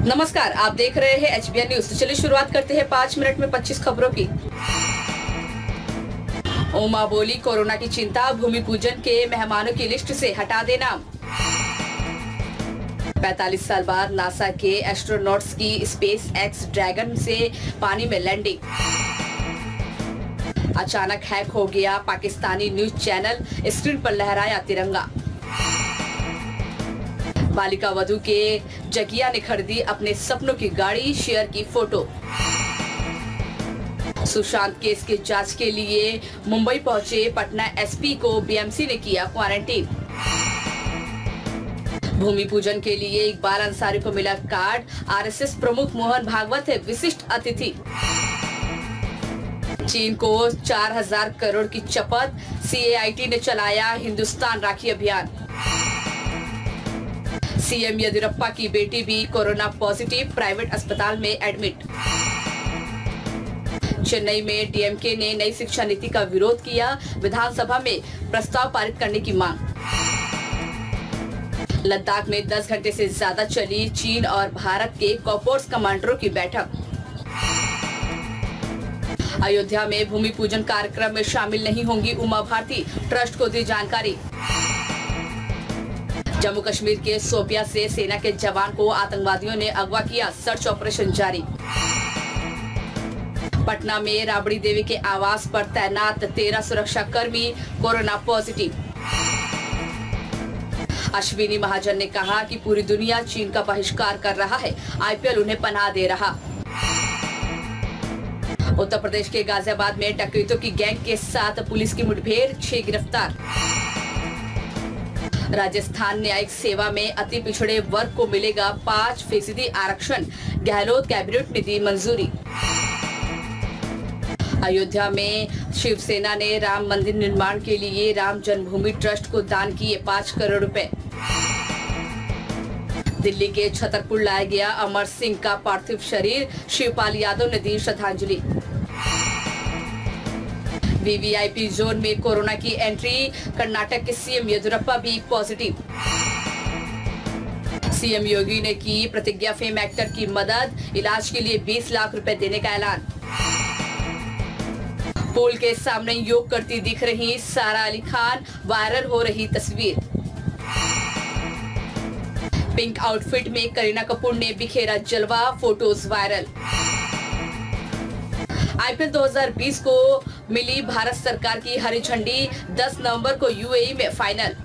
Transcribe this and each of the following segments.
नमस्कार, आप देख रहे हैं एचबीएन न्यूज़। तो चलिए शुरुआत करते हैं पाँच मिनट में पच्चीस खबरों की। उमा बोली, कोरोना की चिंता, भूमि पूजन के मेहमानों की लिस्ट से हटा देना 45 साल बाद नासा के एस्ट्रोनॉट्स की स्पेस एक्स ड्रैगन से पानी में लैंडिंग। अचानक हैक हो गया पाकिस्तानी न्यूज़ चैनल, स्क्रीन पर लहराया तिरंगा। बालिका वधु के जकिया ने खरीदी अपने सपनों की गाड़ी, शेयर की फ़ोटो। सुशांत केस के जाँच के लिए मुंबई पहुँचे पटना एसपी को बीएमसी ने किया क्वारंटीन। भूमि पूजन के लिए इकबाल अंसारी को मिला कार्ड। आरएसएस प्रमुख मोहन भागवत है विशिष्ट अतिथि। चीन को 4000 करोड़ की चपत। सीएआईटी ने चलाया हिंदुस्तान राखी अभियान। सीएम येदियुरप्पा की बेटी भी कोरोना पॉजिटिव, प्राइवेट अस्पताल में एडमिट। चेन्नई में डीएमके ने नई शिक्षा नीति का विरोध किया। विधानसभा में प्रस्ताव पारित करने की मांग। लद्दाख में 10 घंटे से ज़्यादा चली चीन और भारत के कॉपोर्स कमांडरों की बैठक। अयोध्या में भूमि पूजन कार्यक्रम में शामिल नहीं होंगी उमा भारती, ट्रस्ट को दी जानकारी। जम्मू कश्मीर के सोपिया से सेना के जवान को आतंकवादियों ने अगवा किया, सर्च ऑपरेशन जारी। पटना में राबड़ी देवी के आवास पर तैनात तेरह सुरक्षा कर्मी कोरोना पॉजिटिव। अश्विनी महाजन ने कहा कि पूरी दुनिया चीन का बहिष्कार कर रहा है, आईपीएल उन्हें पनाह दे रहा। उत्तर प्रदेश के गाजियाबाद में डकैतों की गैंग के साथ पुलिस की मुठभेड़, छह गिरफ़्तार। राजस्थान न्यायिक सेवा में अति पिछड़े वर्ग को मिलेगा पाँच फ़ीसदी आरक्षण। गहलोत कैबिनेट ने दी मंजूरी। अयोध्या में शिवसेना ने राम मंदिर निर्माण के लिए राम जन्मभूमि ट्रस्ट को दान किए पाँच करोड़ रुपए। दिल्ली के छतरपुर लाया गया अमर सिंह का पार्थिव शरीर, शिवपाल यादव ने दी श्रद्धांजलि। वीवीआईपी जोन में कोरोना की एंट्री कर्नाटक के सीएम येदुरप्पा भी पॉजिटिव सीएम योगी ने की प्रतिज्ञा फेम एक्टर की मदद, इलाज के लिए 20 लाख रुपए देने का ऐलान. पोल के सामने योग करती दिख रही सारा अली खान वायरल हो रही तस्वीर. पिंक आउटफिट में करीना कपूर ने बिखेरा जलवा फ़ोटोज़ वायरल आईपीएल 2020 को मिली भारत सरकार की हरी झंडी 10 नवंबर को यूएई में फाइनल।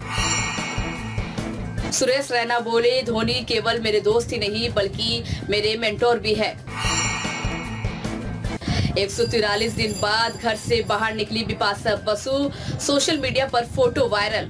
सुरेश रैना बोले, धोनी केवल मेरे दोस्त ही नहीं, बल्कि मेरे मेंटोर भी है। एक दिन बाद घर से बाहर निकली बिपाशा बसु, सोशल मीडिया पर फ़ोटो वायरल।